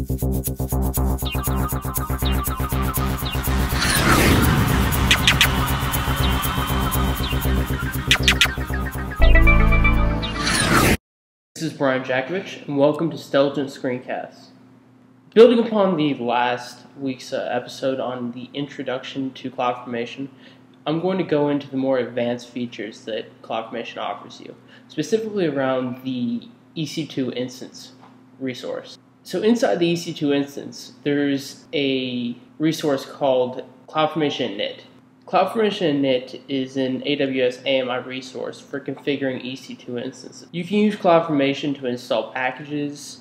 This is Brian Jakovich, and welcome to Stelligent Screencast. Building upon the last week's uh, episode on the introduction to CloudFormation, I'm going to go into the more advanced features that CloudFormation offers you, specifically around the EC2 instance resource. So inside the EC2 instance, there's a resource called CloudFormation init. CloudFormation init is an AWS AMI resource for configuring EC2 instances. You can use CloudFormation to install packages,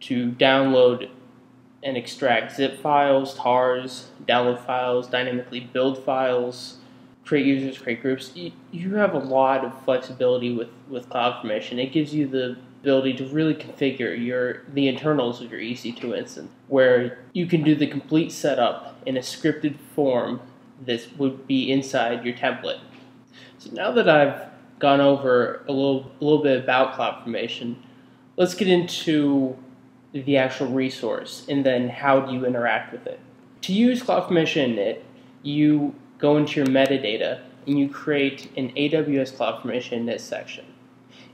to download and extract zip files, tars, download files, dynamically build files, create users, create groups. You have a lot of flexibility with, with CloudFormation. It gives you the ability to really configure your the internals of your EC2 instance, where you can do the complete setup in a scripted form this would be inside your template. So now that I've gone over a little, a little bit about CloudFormation, let's get into the actual resource and then how do you interact with it. To use CloudFormation init, you go into your metadata and you create an AWS CloudFormation init section.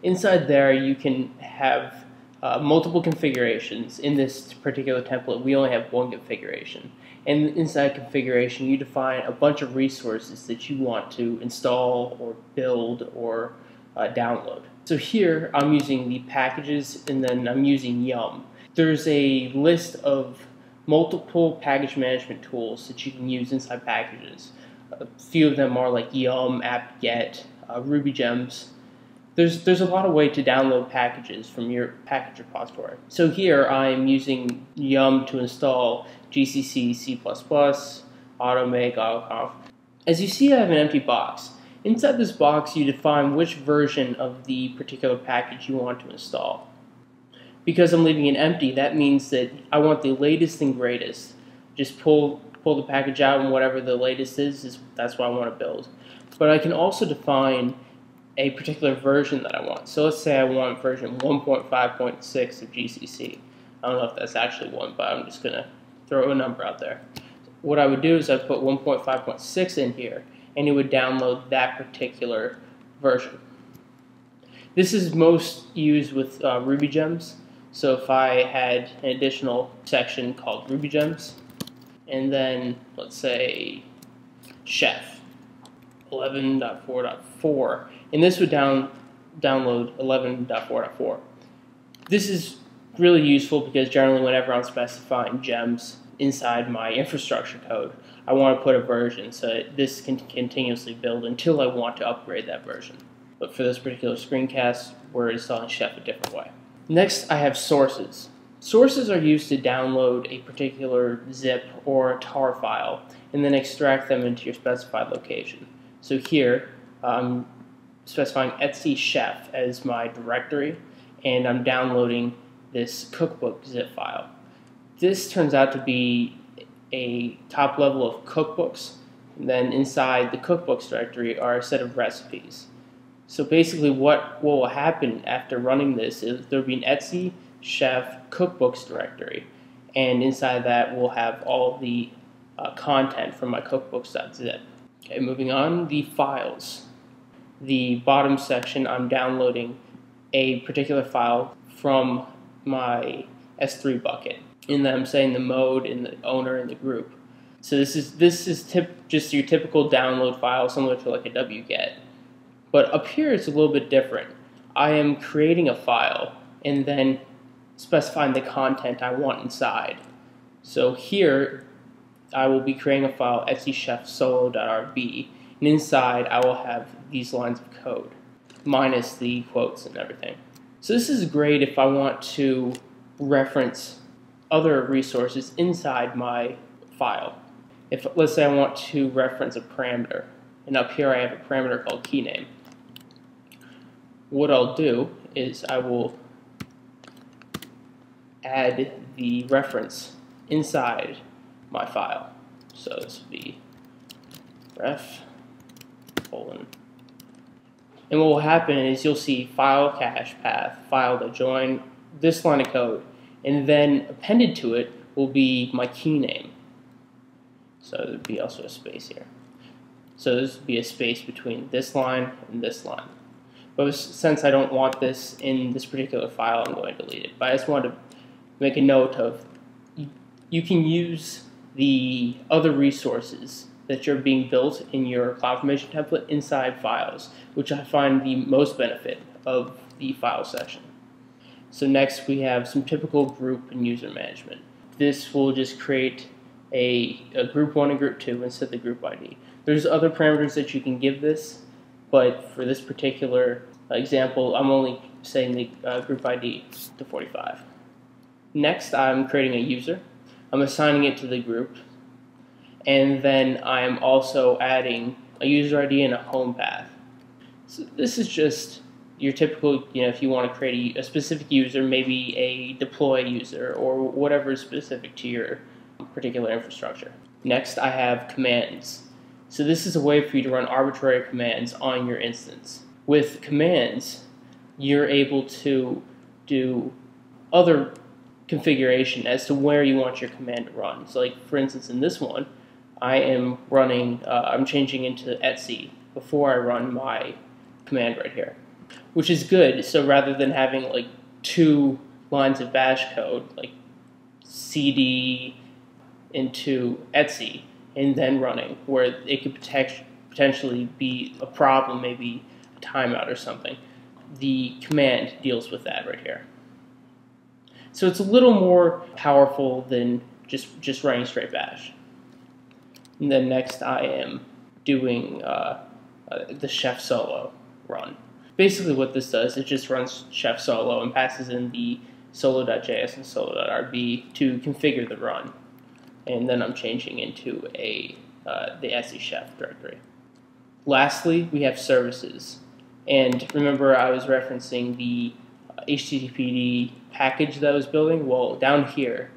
Inside there, you can have uh, multiple configurations. In this particular template, we only have one configuration. And inside configuration, you define a bunch of resources that you want to install or build or uh, download. So here, I'm using the packages and then I'm using Yum. There's a list of multiple package management tools that you can use inside packages. A few of them are like Yum, apt-get, uh, Ruby Gems, there's there's a lot of way to download packages from your package repository. So here I'm using Yum to install GCC, C++, AutoMake, AutoConf. As you see, I have an empty box. Inside this box, you define which version of the particular package you want to install. Because I'm leaving it empty, that means that I want the latest and greatest. Just pull pull the package out and whatever the latest is, is that's what I want to build. But I can also define a particular version that I want. So let's say I want version 1.5.6 of GCC. I don't know if that's actually one, but I'm just going to throw a number out there. What I would do is I'd put 1.5.6 in here, and it would download that particular version. This is most used with uh, Ruby gems. So if I had an additional section called Ruby gems, and then let's say chef 11.4.4, and this would down download 11.4.4. This is really useful because generally whenever I'm specifying gems inside my infrastructure code, I want to put a version so that this can continuously build until I want to upgrade that version. But for this particular screencast, we're installing Chef a different way. Next, I have sources. Sources are used to download a particular zip or tar file and then extract them into your specified location. So here, I'm specifying etc chef as my directory, and I'm downloading this cookbook zip file. This turns out to be a top level of cookbooks. And then inside the cookbooks directory are a set of recipes. So basically what, what will happen after running this is there will be an etc chef cookbooks directory. And inside that we'll have all the uh, content from my cookbooks.zip. Okay, moving on, the files the bottom section, I'm downloading a particular file from my S3 bucket. In then I'm saying the mode and the owner and the group. So this is this is tip, just your typical download file, similar to like a wget. But up here it's a little bit different. I am creating a file and then specifying the content I want inside. So here I will be creating a file etcchefsolo.rb and inside I will have these lines of code, minus the quotes and everything. So this is great if I want to reference other resources inside my file. If, let's say I want to reference a parameter, and up here I have a parameter called keyname. What I'll do is I will add the reference inside my file. So this would be ref colon. And what will happen is you'll see file cache path, file to join this line of code, and then appended to it will be my key name. So there'd be also a space here. So this would be a space between this line and this line. But since I don't want this in this particular file, I'm going to delete it. But I just want to make a note of you can use the other resources that you're being built in your CloudFormation template inside files, which I find the most benefit of the file section. So next we have some typical group and user management. This will just create a, a group 1 and group 2 and set the group ID. There's other parameters that you can give this, but for this particular example, I'm only setting the uh, group ID to 45. Next, I'm creating a user. I'm assigning it to the group. And then I'm also adding a user ID and a home path. So this is just your typical, you know, if you want to create a, a specific user, maybe a deploy user or whatever is specific to your particular infrastructure. Next, I have commands. So this is a way for you to run arbitrary commands on your instance. With commands, you're able to do other configuration as to where you want your command to run. So like for instance in this one, I am running, uh, I'm changing into etc before I run my command right here, which is good. So rather than having like two lines of bash code, like cd into etc and then running, where it could potentially be a problem, maybe a timeout or something. The command deals with that right here. So it's a little more powerful than just, just running straight bash. And then next I am doing uh, uh, the chef solo run. Basically what this does, it just runs chef solo and passes in the solo.js and solo.rb to configure the run. And then I'm changing into a uh, the etc chef directory. Lastly, we have services. And remember I was referencing the HTTPD package that I was building, well, down here,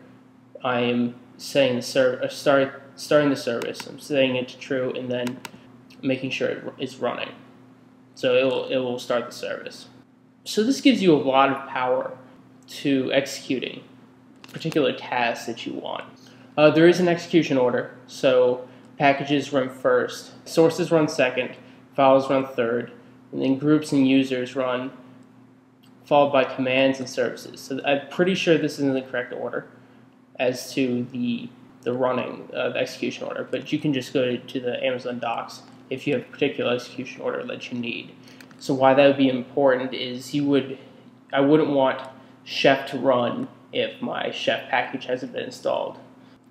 I am setting the server, uh, start, starting the service. I'm setting it to true and then making sure it is running. So it will, it will start the service. So this gives you a lot of power to executing particular tasks that you want. Uh, there is an execution order, so packages run first, sources run second, files run third, and then groups and users run followed by commands and services. So I'm pretty sure this is in the correct order as to the the running of execution order, but you can just go to the Amazon docs if you have a particular execution order that you need. So why that would be important is you would I wouldn't want Chef to run if my Chef package hasn't been installed.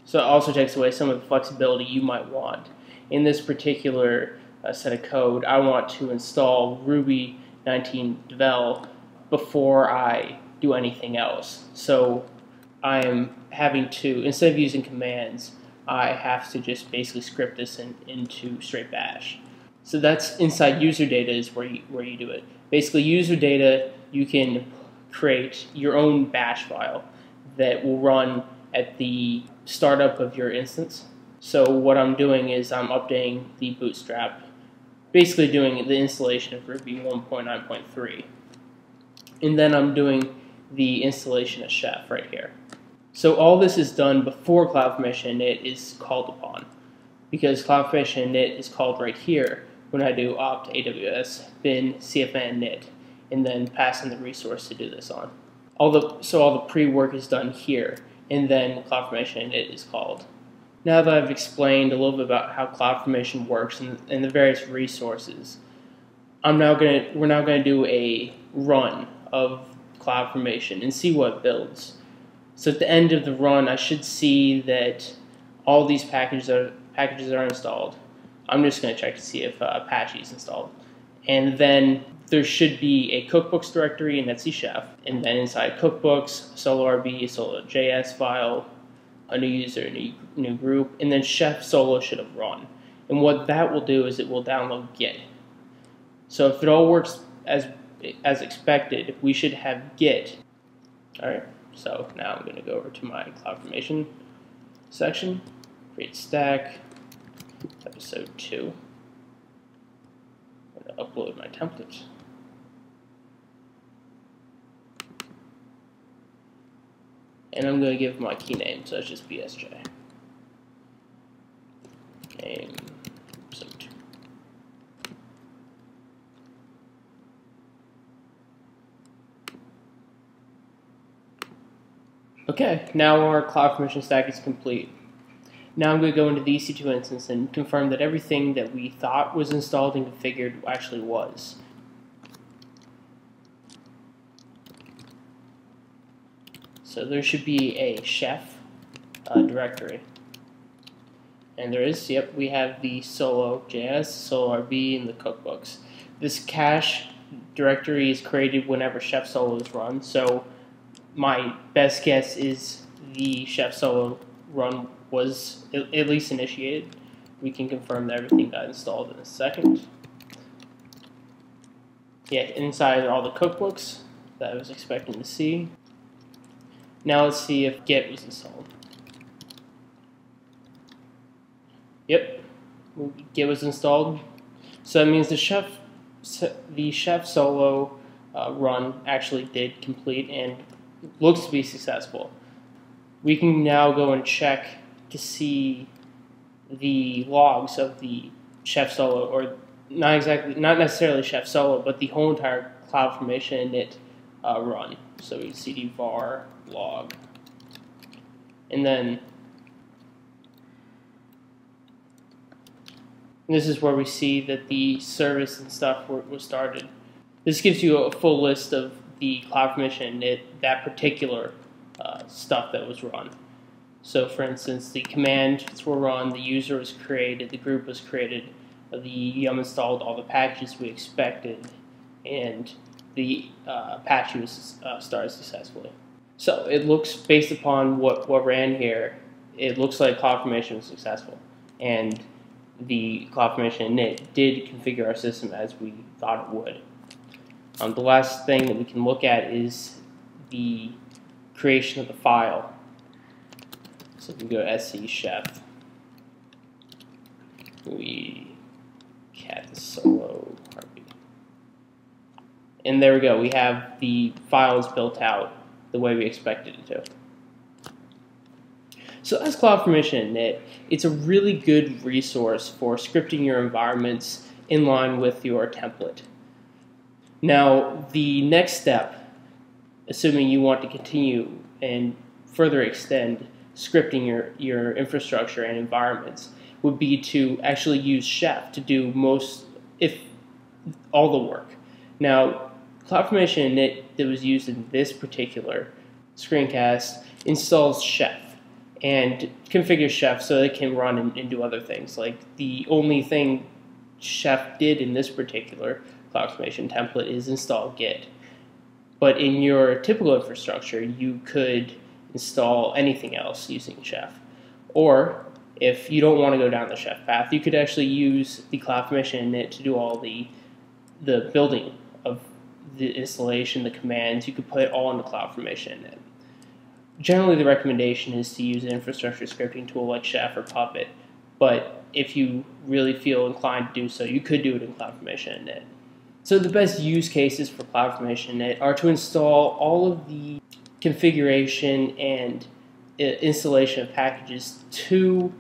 So it also takes away some of the flexibility you might want. In this particular uh, set of code, I want to install Ruby 19 Devel before I do anything else. So I am having to, instead of using commands, I have to just basically script this in, into straight bash. So that's inside user data is where you, where you do it. Basically, user data, you can create your own bash file that will run at the startup of your instance. So what I'm doing is I'm updating the bootstrap, basically doing the installation of Ruby 1.9.3 and then I'm doing the installation of Chef right here. So all this is done before CloudFormation init is called upon, because CloudFormation init is called right here when I do opt AWS bin cfn init, and then pass in the resource to do this on. All the so all the pre-work is done here, and then CloudFormation init is called. Now that I've explained a little bit about how CloudFormation works and, and the various resources, I'm now gonna we're now gonna do a run of CloudFormation and see what builds. So at the end of the run, I should see that all these packages are, packages are installed. I'm just going to check to see if uh, Apache is installed. And then there should be a cookbooks directory in etc chef. And then inside cookbooks, SoloRB, Solo.js file, a new user, a new, new group, and then chef solo should have run. And what that will do is it will download Git. So if it all works as as expected, we should have Git. Alright, so now I'm going to go over to my CloudFormation section, create stack, episode 2. I'm going to upload my template. and I'm going to give my key name, so it's just BSJ. Name, Okay, now our CloudFormation stack is complete. Now I'm going to go into the EC2 instance and confirm that everything that we thought was installed and configured actually was. So there should be a chef uh, directory. And there is, yep, we have the solo JS, solo RB, and the cookbooks. This cache directory is created whenever chef solo is run, so my best guess is the chef solo run was at least initiated. We can confirm that everything got installed in a second. Yeah, inside all the cookbooks that I was expecting to see. Now let's see if Git was installed. Yep, Git was installed. So that means the chef, the chef solo uh, run actually did complete and looks to be successful. We can now go and check to see the logs of the Chef Solo, or not exactly, not necessarily Chef Solo, but the whole entire CloudFormation init uh, run. So we cd var log, and then this is where we see that the service and stuff were, was started. This gives you a full list of the CloudFormation init, that particular uh, stuff that was run. So for instance, the commands were run, the user was created, the group was created, the yum installed all the packages we expected, and the uh, was uh, started successfully. So it looks, based upon what, what ran here, it looks like CloudFormation was successful. And the CloudFormation init did configure our system as we thought it would. Um, the last thing that we can look at is the creation of the file. So we go sc chef. We cat solo RB. And there we go. We have the files built out the way we expected it to. So as CloudFormation init, it's a really good resource for scripting your environments in line with your template. Now, the next step, assuming you want to continue and further extend scripting your, your infrastructure and environments, would be to actually use Chef to do most, if all the work. Now, CloudFormation init that was used in this particular screencast installs Chef and configures Chef so it can run and, and do other things. Like the only thing Chef did in this particular CloudFormation template is install Git. But in your typical infrastructure, you could install anything else using Chef. Or if you don't want to go down the Chef path, you could actually use the CloudFormation init to do all the the building of the installation, the commands. You could put it all into CloudFormation init. Generally, the recommendation is to use an infrastructure scripting tool like Chef or Puppet. But if you really feel inclined to do so, you could do it in CloudFormation init. So the best use cases for CloudFormation are to install all of the configuration and uh, installation of packages to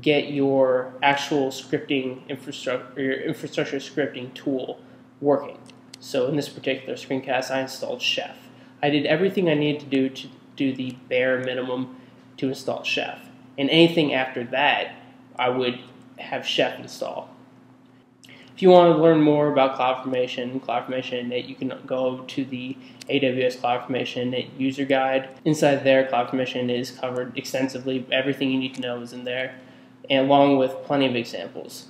get your actual scripting infrastructure, your infrastructure scripting tool working. So in this particular screencast, I installed Chef. I did everything I needed to do to do the bare minimum to install Chef. And anything after that, I would have Chef install. If you want to learn more about CloudFormation, CloudFormation you can go to the AWS CloudFormation user guide. Inside there, CloudFormation is covered extensively. Everything you need to know is in there, and along with plenty of examples.